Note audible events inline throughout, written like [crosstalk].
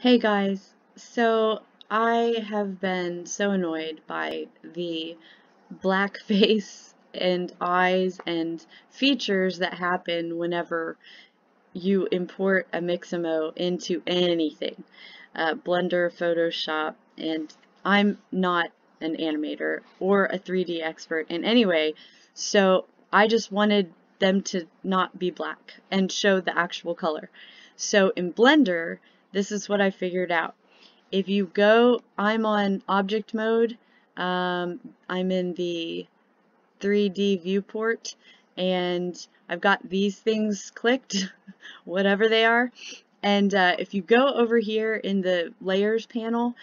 Hey guys, so I have been so annoyed by the black face [laughs] and eyes and features that happen whenever you import a Mixamo into anything. Uh, Blender, Photoshop, and I'm not an animator or a 3D expert in any way, so I just wanted them to not be black and show the actual color. So in Blender, this is what I figured out. If you go, I'm on object mode, um, I'm in the 3D viewport, and I've got these things clicked, [laughs] whatever they are, and uh, if you go over here in the layers panel,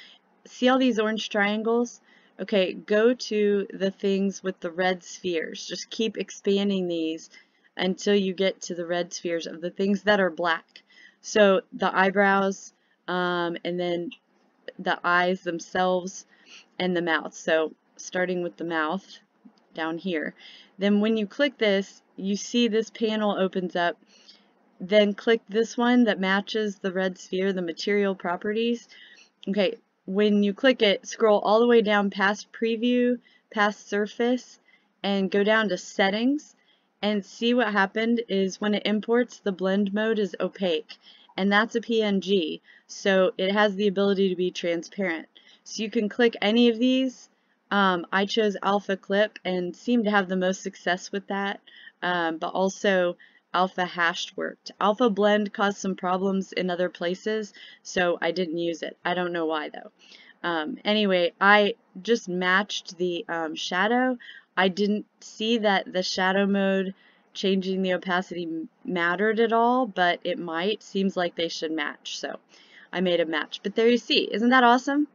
see all these orange triangles? Okay, go to the things with the red spheres. Just keep expanding these until you get to the red spheres of the things that are black. So the eyebrows, um, and then the eyes themselves, and the mouth. So starting with the mouth down here. Then when you click this, you see this panel opens up. Then click this one that matches the red sphere, the material properties. Okay, when you click it, scroll all the way down past preview, past surface, and go down to settings and see what happened is when it imports the blend mode is opaque and that's a PNG so it has the ability to be transparent. So you can click any of these. Um, I chose alpha clip and seemed to have the most success with that um, but also alpha hashed worked. Alpha blend caused some problems in other places so I didn't use it. I don't know why though. Um, anyway I just matched the um, shadow I didn't see that the shadow mode changing the opacity mattered at all, but it might. Seems like they should match, so I made a match. But there you see, isn't that awesome?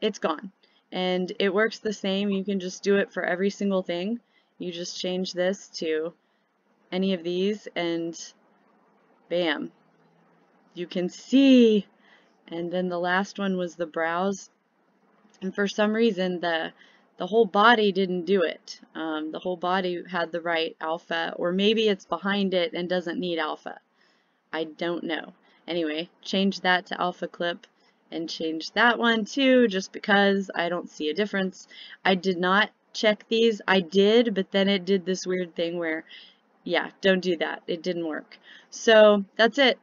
It's gone. And it works the same. You can just do it for every single thing. You just change this to any of these and bam. You can see. And then the last one was the brows. And for some reason, the the whole body didn't do it. Um, the whole body had the right alpha, or maybe it's behind it and doesn't need alpha. I don't know. Anyway, change that to alpha clip and change that one too, just because I don't see a difference. I did not check these. I did, but then it did this weird thing where, yeah, don't do that. It didn't work. So that's it.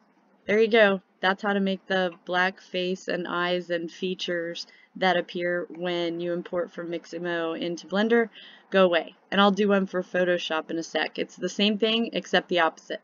There you go. That's how to make the black face and eyes and features that appear when you import from Mixamo into Blender go away. And I'll do one for Photoshop in a sec. It's the same thing except the opposite.